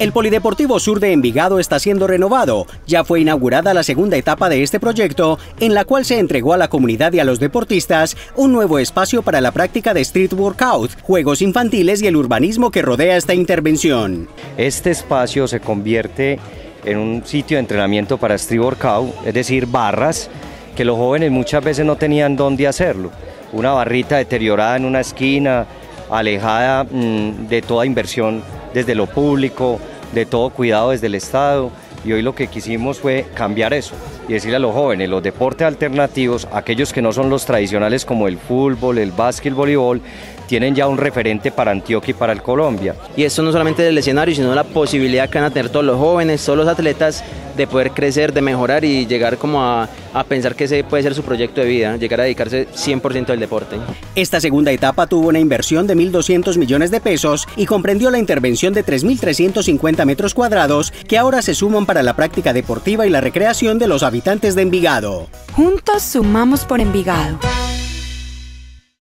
El Polideportivo Sur de Envigado está siendo renovado. Ya fue inaugurada la segunda etapa de este proyecto, en la cual se entregó a la comunidad y a los deportistas un nuevo espacio para la práctica de street workout, juegos infantiles y el urbanismo que rodea esta intervención. Este espacio se convierte en un sitio de entrenamiento para street workout, es decir, barras, que los jóvenes muchas veces no tenían dónde hacerlo. Una barrita deteriorada en una esquina, alejada mm, de toda inversión desde lo público, de todo cuidado desde el Estado. Y hoy lo que quisimos fue cambiar eso y decirle a los jóvenes, los deportes alternativos, aquellos que no son los tradicionales como el fútbol, el básquet, el voleibol, tienen ya un referente para Antioquia y para el Colombia. Y esto no solamente del escenario, sino la posibilidad que van a tener todos los jóvenes, todos los atletas de poder crecer, de mejorar y llegar como a, a, pensar que ese puede ser su proyecto de vida, llegar a dedicarse 100% al deporte. Esta segunda etapa tuvo una inversión de 1.200 millones de pesos y comprendió la intervención de 3.350 metros cuadrados que ahora se suman para la práctica deportiva y la recreación de los habitantes de Envigado. Juntos sumamos por Envigado.